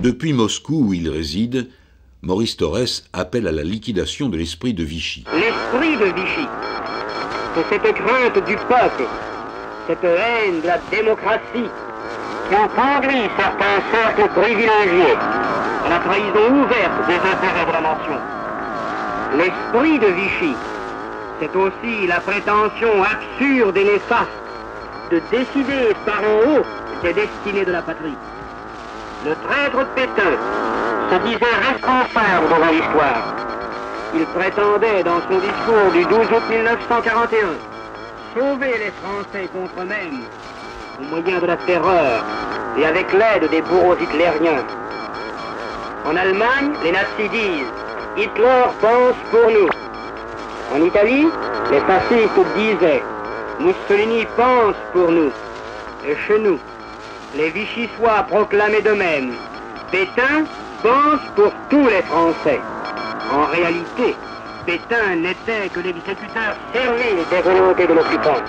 Depuis Moscou, où il réside, Maurice Torres appelle à la liquidation de l'esprit de Vichy. L'esprit de Vichy, c'est cette crainte du peuple, cette haine de la démocratie qui ont conduit certains cercles privilégiés à la trahison ouverte des intérêts de la nation. L'esprit de Vichy, c'est aussi la prétention absurde et néfaste de décider par en haut des destinées de la patrie. Le traître Pétain se disait responsable devant l'histoire. Il prétendait dans son discours du 12 août 1941 sauver les Français contre eux-mêmes au moyen de la terreur et avec l'aide des bourreaux hitlériens. En Allemagne, les nazis disent Hitler pense pour nous. En Italie, les fascistes disaient Mussolini pense pour nous. Et chez nous, les Vichysois proclamaient de même Pétain pense pour tous les Français. En réalité, Pétain n'était que l'exécuteur servile des volontés de l'occupant.